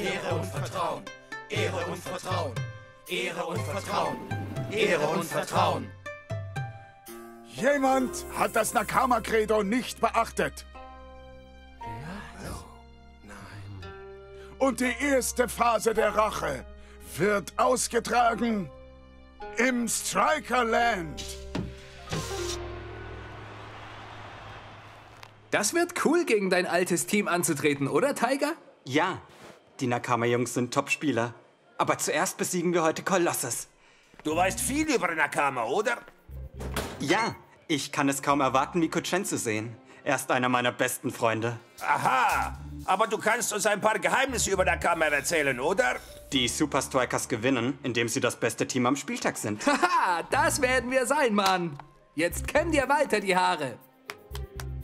Ehre und Vertrauen, Ehre und Vertrauen, Ehre und Vertrauen, Ehre und Vertrauen. Jemand hat das Nakama-Credo nicht beachtet. Nein. Und die erste Phase der Rache wird ausgetragen im Strikerland. Das wird cool, gegen dein altes Team anzutreten, oder, Tiger? Ja, die Nakama-Jungs sind Top-Spieler. Aber zuerst besiegen wir heute Kolossus. Du weißt viel über Nakama, oder? Ja, ich kann es kaum erwarten, Miko Chen zu sehen. Er ist einer meiner besten Freunde. Aha, aber du kannst uns ein paar Geheimnisse über Nakama erzählen, oder? Die Super Strikers gewinnen, indem sie das beste Team am Spieltag sind. Haha, das werden wir sein, Mann. Jetzt kämm dir weiter die Haare.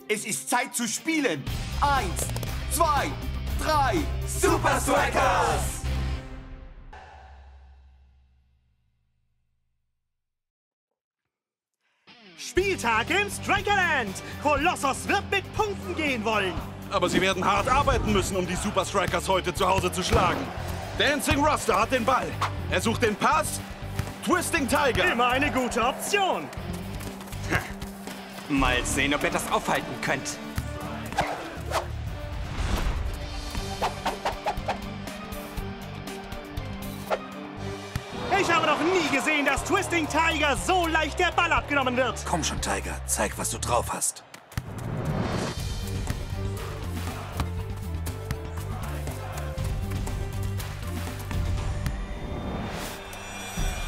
Es ist Zeit zu spielen. Eins, zwei, drei, Super Strikers! Spieltag im Strikerland. Kolossos wird mit Punkten gehen wollen. Aber sie werden hart arbeiten müssen, um die Super Strikers heute zu Hause zu schlagen. Dancing Roster hat den Ball. Er sucht den Pass. Twisting Tiger. Immer eine gute Option. Mal sehen, ob ihr das aufhalten könnt. Twisting Tiger so leicht der Ball abgenommen wird. Komm schon, Tiger, zeig, was du drauf hast.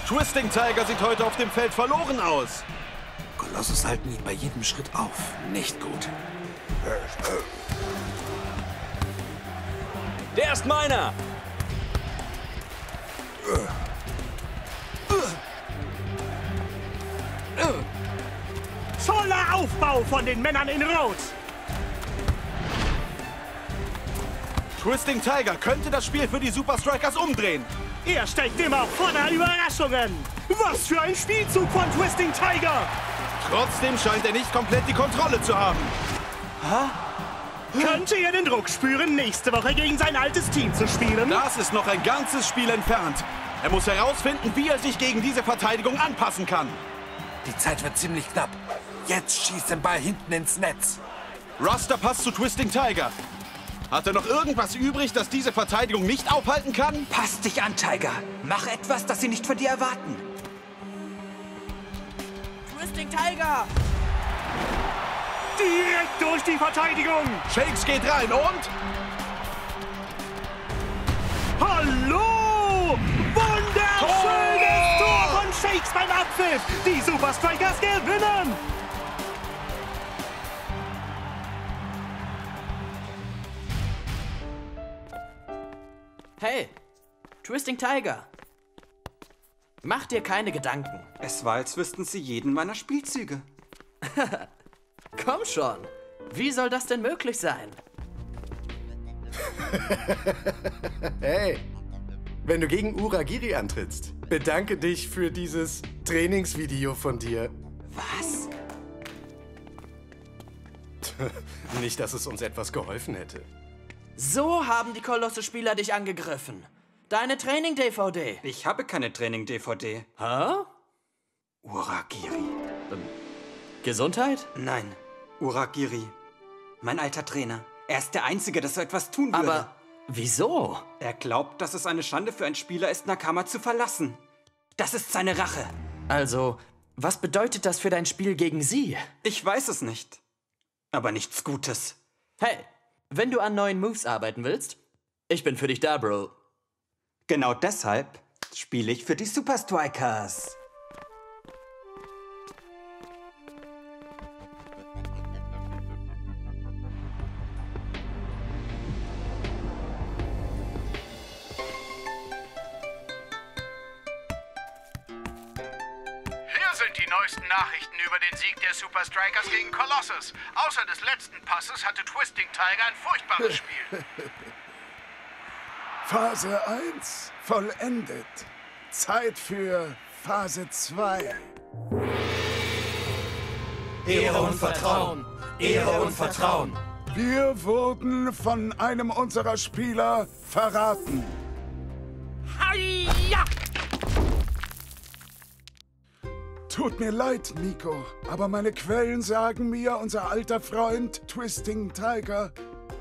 Twisting Tiger sieht heute auf dem Feld verloren aus. Kolossus halten ihn bei jedem Schritt auf. Nicht gut. Der ist meiner! Aufbau von den Männern in Rot. Twisting Tiger könnte das Spiel für die Super Strikers umdrehen. Er steckt immer voller Überraschungen. Was für ein Spielzug von Twisting Tiger. Trotzdem scheint er nicht komplett die Kontrolle zu haben. Könnte er den Druck spüren, nächste Woche gegen sein altes Team zu spielen? Das ist noch ein ganzes Spiel entfernt. Er muss herausfinden, wie er sich gegen diese Verteidigung anpassen kann. Die Zeit wird ziemlich knapp. Jetzt schießt den Ball hinten ins Netz. Roster passt zu Twisting Tiger. Hat er noch irgendwas übrig, das diese Verteidigung nicht aufhalten kann? Pass dich an, Tiger. Mach etwas, das sie nicht von dir erwarten. Twisting Tiger! Direkt durch die Verteidigung. Shakes geht rein und... Hallo! Wunderschönes Tor von Shakes beim Abpfiff. Die Super Strikers gewinnen. Hey, Twisting Tiger. Mach dir keine Gedanken. Es war, als wüssten sie jeden meiner Spielzüge. Komm schon. Wie soll das denn möglich sein? Hey, wenn du gegen Uragiri antrittst, bedanke dich für dieses Trainingsvideo von dir. Was? Nicht, dass es uns etwas geholfen hätte. So haben die Kolosse-Spieler dich angegriffen. Deine Training-DVD. Ich habe keine Training-DVD. Hä? Uragiri. Gesundheit? Nein, Uragiri. Mein alter Trainer. Er ist der Einzige, der so etwas tun würde. Aber wieso? Er glaubt, dass es eine Schande für einen Spieler ist, Nakama zu verlassen. Das ist seine Rache. Also, was bedeutet das für dein Spiel gegen sie? Ich weiß es nicht. Aber nichts Gutes. Hey, wenn du an neuen Moves arbeiten willst, ich bin für dich da, Bro. Genau deshalb spiele ich für die Super Strikers. Nachrichten über den Sieg der Super Strikers gegen Colossus. Außer des letzten Passes hatte Twisting Tiger ein furchtbares Spiel. Phase 1 vollendet. Zeit für Phase 2. Ehre und Vertrauen, Ehre und Vertrauen, Wir wurden von einem unserer Spieler verraten. Hiya! Tut mir leid, Nico, aber meine Quellen sagen mir, unser alter Freund Twisting Tiger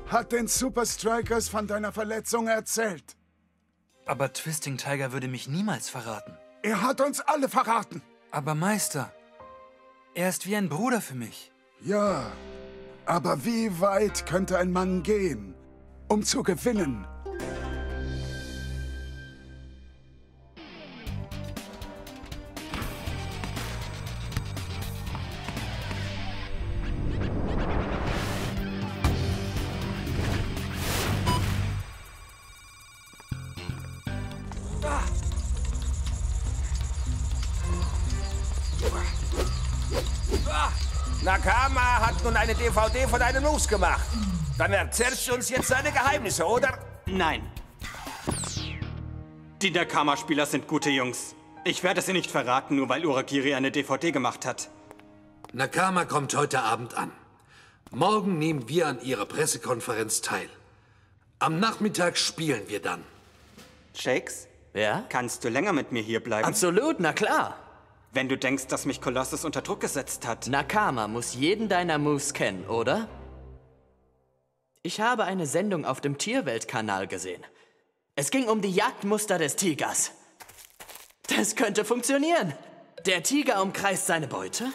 hat den Super Strikers von deiner Verletzung erzählt. Aber Twisting Tiger würde mich niemals verraten. Er hat uns alle verraten. Aber Meister, er ist wie ein Bruder für mich. Ja, aber wie weit könnte ein Mann gehen, um zu gewinnen? Nakama hat nun eine DVD von deinen Moves gemacht. Dann erzählst du uns jetzt seine Geheimnisse, oder? Nein. Die Nakama-Spieler sind gute Jungs. Ich werde sie nicht verraten, nur weil Uragiri eine DVD gemacht hat. Nakama kommt heute Abend an. Morgen nehmen wir an ihrer Pressekonferenz teil. Am Nachmittag spielen wir dann. Shakes? Ja? Kannst du länger mit mir hier bleiben? Absolut, na klar. Wenn du denkst, dass mich Colossus unter Druck gesetzt hat. Nakama muss jeden deiner Moves kennen, oder? Ich habe eine Sendung auf dem Tierweltkanal gesehen. Es ging um die Jagdmuster des Tigers. Das könnte funktionieren. Der Tiger umkreist seine Beute,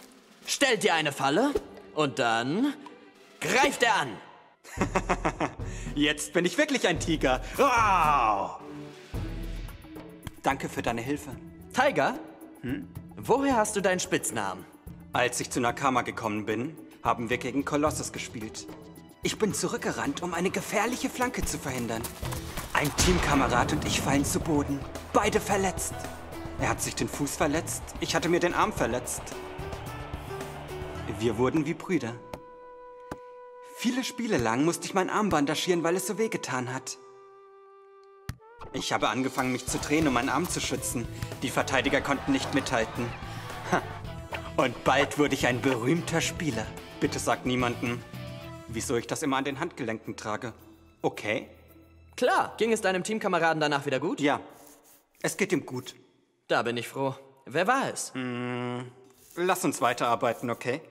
stellt dir eine Falle und dann greift er an. Jetzt bin ich wirklich ein Tiger. Wow! Danke für deine Hilfe. Tiger? Hm? Woher hast du deinen Spitznamen? Als ich zu Nakama gekommen bin, haben wir gegen Kolossus gespielt. Ich bin zurückgerannt, um eine gefährliche Flanke zu verhindern. Ein Teamkamerad und ich fallen zu Boden. Beide verletzt. Er hat sich den Fuß verletzt, ich hatte mir den Arm verletzt. Wir wurden wie Brüder. Viele Spiele lang musste ich meinen Arm bandagieren, weil es so wehgetan hat. Ich habe angefangen, mich zu drehen, um meinen Arm zu schützen. Die Verteidiger konnten nicht mithalten. Ha. Und bald wurde ich ein berühmter Spieler. Bitte sag niemandem, wieso ich das immer an den Handgelenken trage. Okay? Klar, ging es deinem Teamkameraden danach wieder gut? Ja, es geht ihm gut. Da bin ich froh. Wer war es? Hm, lass uns weiterarbeiten, okay?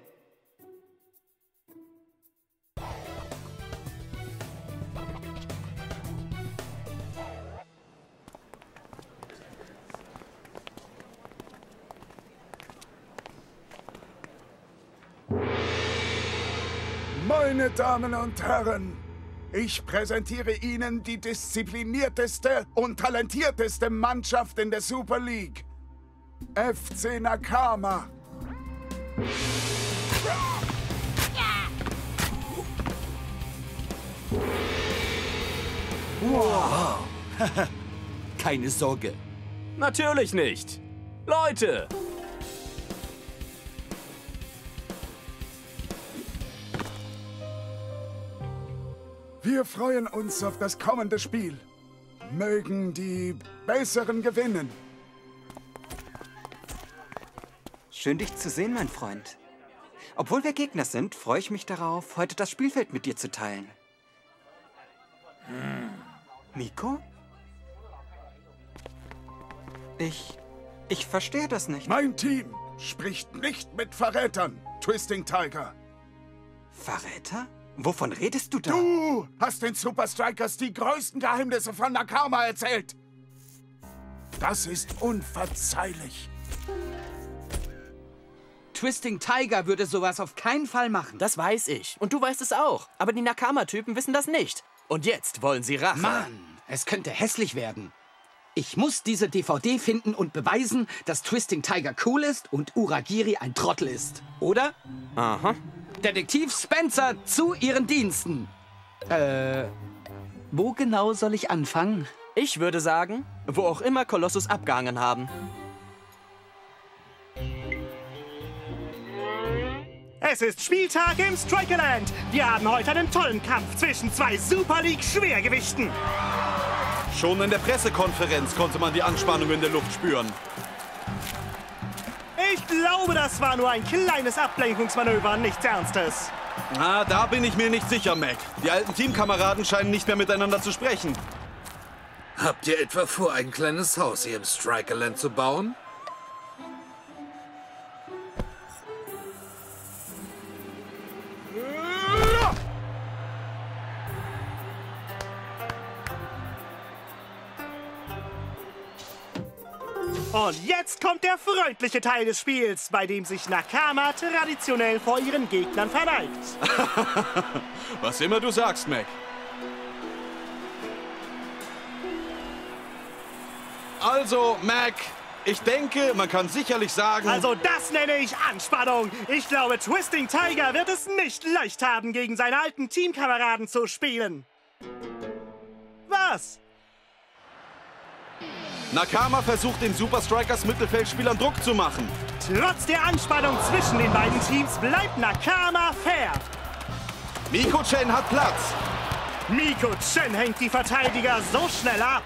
Meine Damen und Herren, ich präsentiere Ihnen die disziplinierteste und talentierteste Mannschaft in der Super League. FC Nakama. Wow. Keine Sorge. Natürlich nicht. Leute, Wir freuen uns auf das kommende Spiel. Mögen die Besseren gewinnen. Schön, dich zu sehen, mein Freund. Obwohl wir Gegner sind, freue ich mich darauf, heute das Spielfeld mit dir zu teilen. Hm. Miko? Ich... ich verstehe das nicht. Mein Team spricht nicht mit Verrätern, Twisting Tiger. Verräter? Wovon redest du da? Du hast den Super Strikers die größten Geheimnisse von Nakama erzählt. Das ist unverzeihlich. Twisting Tiger würde sowas auf keinen Fall machen. Das weiß ich. Und du weißt es auch. Aber die Nakama-Typen wissen das nicht. Und jetzt wollen sie Rache. Mann, es könnte hässlich werden. Ich muss diese DVD finden und beweisen, dass Twisting Tiger cool ist und Uragiri ein Trottel ist. Oder? Aha. Detektiv Spencer zu Ihren Diensten. Äh, wo genau soll ich anfangen? Ich würde sagen, wo auch immer Kolossus abgehangen haben. Es ist Spieltag im Strikerland. Wir haben heute einen tollen Kampf zwischen zwei Super League-Schwergewichten. Schon in der Pressekonferenz konnte man die Anspannung in der Luft spüren. Ich glaube, das war nur ein kleines Ablenkungsmanöver, nichts Ernstes. Ah, da bin ich mir nicht sicher, Mac. Die alten Teamkameraden scheinen nicht mehr miteinander zu sprechen. Habt ihr etwa vor, ein kleines Haus hier im Strikerland zu bauen? Der freundliche Teil des Spiels, bei dem sich Nakama traditionell vor ihren Gegnern verneigt. Was immer du sagst, Mac. Also, Mac, ich denke, man kann sicherlich sagen... Also das nenne ich Anspannung. Ich glaube, Twisting Tiger wird es nicht leicht haben, gegen seine alten Teamkameraden zu spielen. Was? Nakama versucht den Super Strikers Mittelfeldspielern Druck zu machen. Trotz der Anspannung zwischen den beiden Teams bleibt Nakama fair. Miko Chen hat Platz. Miko Chen hängt die Verteidiger so schnell ab.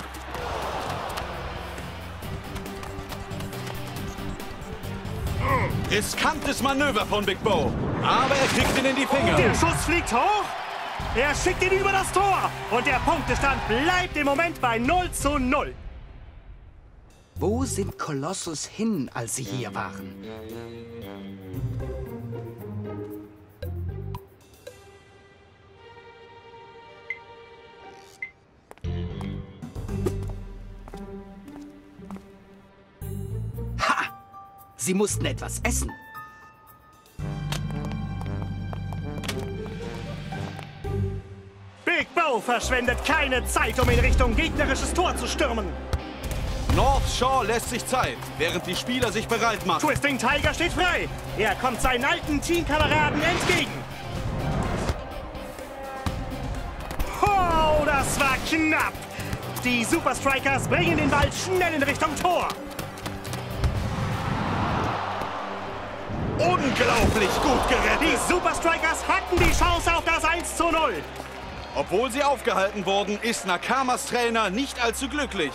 Riskantes Manöver von Big Bo. Aber er kriegt ihn in die Finger. Der Schuss fliegt hoch. Er schickt ihn über das Tor. Und der Punktestand bleibt im Moment bei 0 zu 0. Wo sind Kolossus hin, als sie hier waren? Ha! Sie mussten etwas essen. Big Bo verschwendet keine Zeit, um in Richtung gegnerisches Tor zu stürmen. North Shaw lässt sich Zeit, während die Spieler sich bereit machen. Twisting Tiger steht frei. Er kommt seinen alten Teamkameraden entgegen. Oh, das war knapp. Die Super Strikers bringen den Ball schnell in Richtung Tor. Unglaublich gut gerettet. Die Super Strikers hatten die Chance auf das 1 zu 0. Obwohl sie aufgehalten wurden, ist Nakamas Trainer nicht allzu glücklich.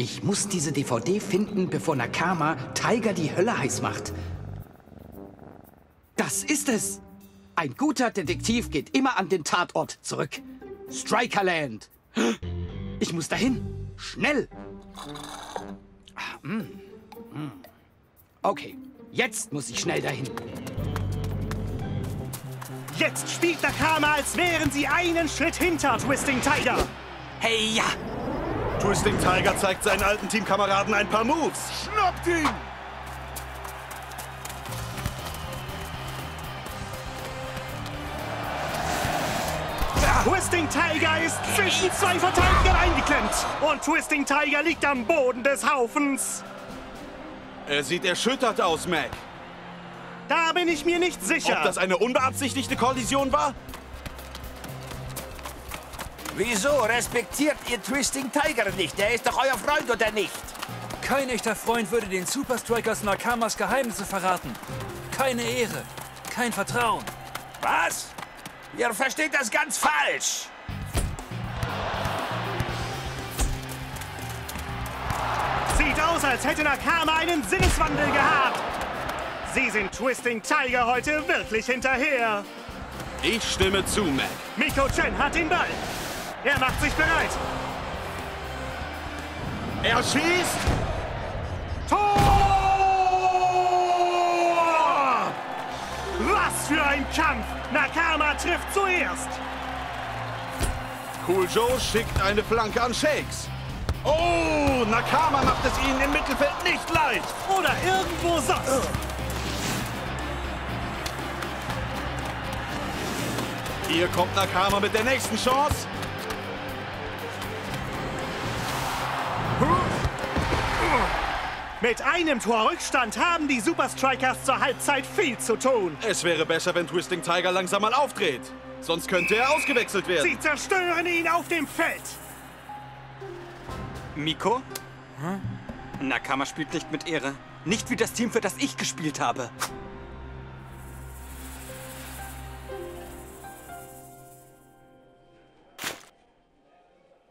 Ich muss diese DVD finden, bevor Nakama Tiger die Hölle heiß macht. Das ist es! Ein guter Detektiv geht immer an den Tatort zurück. Strikerland! Ich muss dahin! Schnell! Ah, mm, mm. Okay, jetzt muss ich schnell dahin. Jetzt spielt Nakama, als wären sie einen Schritt hinter Twisting Tiger. Hey, ja! Twisting Tiger zeigt seinen alten Teamkameraden ein paar Moves. Schnappt ihn! Twisting Tiger ist zwischen zwei Verteidigern eingeklemmt. Und Twisting Tiger liegt am Boden des Haufens. Er sieht erschüttert aus, Mac. Da bin ich mir nicht sicher. Ob das eine unbeabsichtigte Kollision war? Wieso respektiert ihr Twisting Tiger nicht? Er ist doch euer Freund, oder nicht? Kein echter Freund würde den Super Strikers Nakamas Geheimnisse verraten. Keine Ehre, kein Vertrauen. Was? Ihr versteht das ganz falsch. Sieht aus, als hätte Nakama einen Sinneswandel gehabt. Sie sind Twisting Tiger heute wirklich hinterher. Ich stimme zu, Mac. Miko Chen hat den Ball. Er macht sich bereit. Er schießt. Tor! Was für ein Kampf! Nakama trifft zuerst. Cool Joe schickt eine Flanke an Shakes. Oh, Nakama macht es ihnen im Mittelfeld nicht leicht. Oder irgendwo sonst. Hier kommt Nakama mit der nächsten Chance. Mit einem Tor Rückstand haben die Super Strikers zur Halbzeit viel zu tun. Es wäre besser, wenn Twisting Tiger langsam mal aufdreht. Sonst könnte er ausgewechselt werden. Sie zerstören ihn auf dem Feld. Miko? Nakama spielt nicht mit Ehre. Nicht wie das Team, für das ich gespielt habe.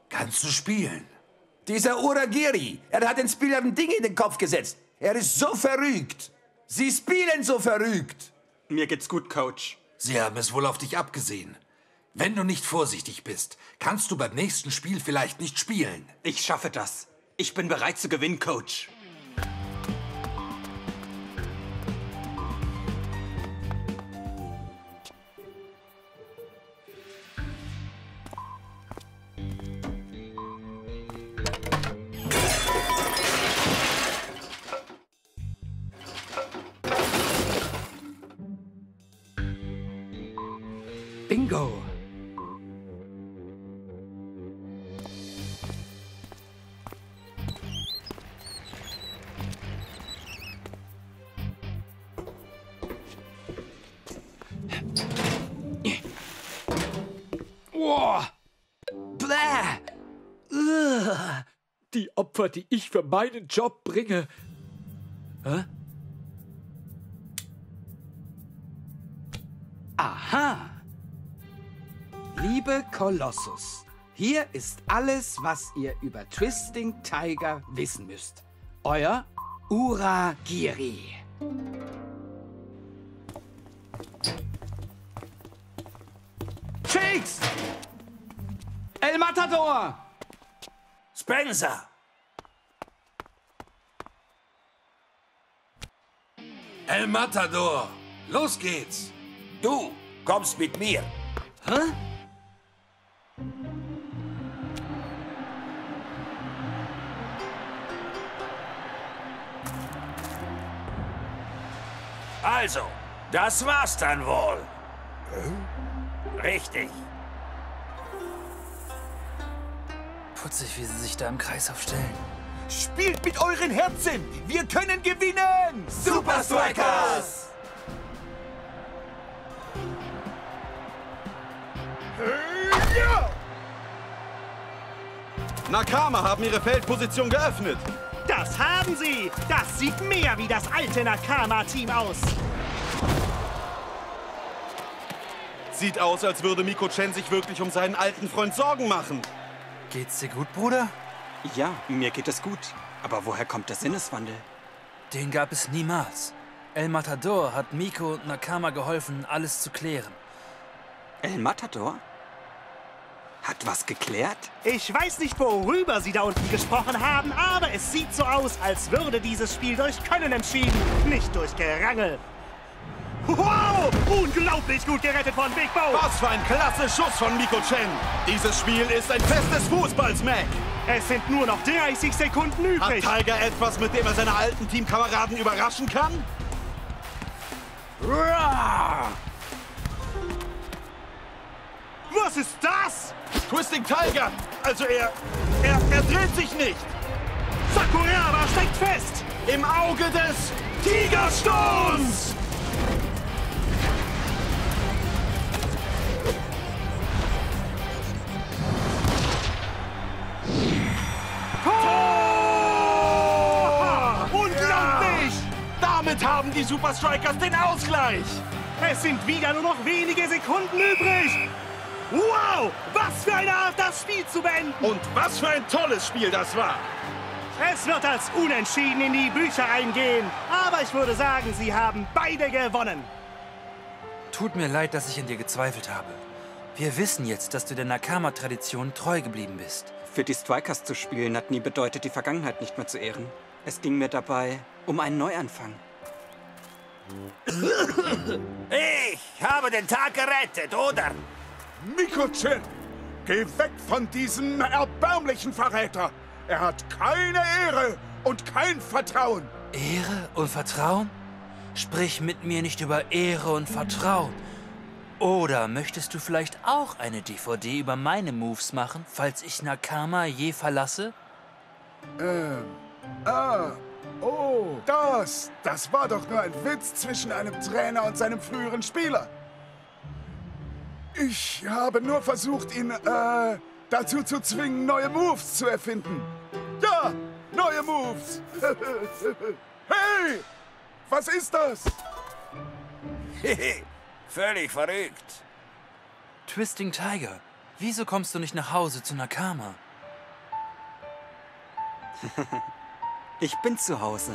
Kannst du spielen? Dieser Uragiri, er hat den Spielern Dinge in den Kopf gesetzt. Er ist so verrückt. Sie spielen so verrückt. Mir geht's gut, Coach. Sie haben es wohl auf dich abgesehen. Wenn du nicht vorsichtig bist, kannst du beim nächsten Spiel vielleicht nicht spielen. Ich schaffe das. Ich bin bereit zu gewinnen, Coach. Oh. Bläh. Ugh. Die Opfer, die ich für meinen Job bringe. Hä? Aha. Liebe Kolossus, hier ist alles, was ihr über Twisting Tiger wissen müsst. Euer Uragiri. Shakes! El Matador! Spencer! El Matador, los geht's! Du kommst mit mir. Hä? Also, das war's dann wohl. Richtig. Putzig, wie sie sich da im Kreis aufstellen. Spielt mit euren Herzen! Wir können gewinnen! Super Strikers! Nakama haben ihre Feldposition geöffnet. Das haben sie! Das sieht mehr wie das alte Nakama-Team aus. Sieht aus, als würde Miko Chen sich wirklich um seinen alten Freund Sorgen machen. Geht's dir gut, Bruder? Ja, mir geht es gut. Aber woher kommt der Sinneswandel? Den gab es niemals. El Matador hat Miko und Nakama geholfen, alles zu klären. El Matador? Hat was geklärt? Ich weiß nicht, worüber Sie da unten gesprochen haben, aber es sieht so aus, als würde dieses Spiel durch Können entschieden, nicht durch Gerangel. Wow! Unglaublich gut gerettet von Big Bo! Was für ein klasse Schuss von Miko Chen! Dieses Spiel ist ein Fest des Fußballs, Mac! Es sind nur noch 30 Sekunden übrig. Hat Tiger etwas, mit dem er seine alten Teamkameraden überraschen kann? Was ist das? Twisting Tiger! Also er, er, er dreht sich nicht! Sakuraba steckt fest! Im Auge des Tigersturms! Die Super Strikers den Ausgleich! Es sind wieder nur noch wenige Sekunden übrig! Wow! Was für eine Art, das Spiel zu beenden! Und was für ein tolles Spiel das war! Es wird als unentschieden in die Bücher eingehen. Aber ich würde sagen, sie haben beide gewonnen. Tut mir leid, dass ich an dir gezweifelt habe. Wir wissen jetzt, dass du der Nakama-Tradition treu geblieben bist. Für die Strikers zu spielen hat nie bedeutet, die Vergangenheit nicht mehr zu ehren. Es ging mir dabei um einen Neuanfang. Ich habe den Tag gerettet, oder? Miko-Chin, geh weg von diesem erbärmlichen Verräter! Er hat keine Ehre und kein Vertrauen! Ehre und Vertrauen? Sprich mit mir nicht über Ehre und Vertrauen. Oder möchtest du vielleicht auch eine DVD über meine Moves machen, falls ich Nakama je verlasse? Ähm, ah, oh, das, das war doch nur ein Witz zwischen einem Trainer und seinem früheren Spieler. Ich habe nur versucht, ihn, äh, dazu zu zwingen, neue Moves zu erfinden. Ja, neue Moves. hey, was ist das? Völlig verrückt. Twisting Tiger, wieso kommst du nicht nach Hause zu Nakama? ich bin zu Hause.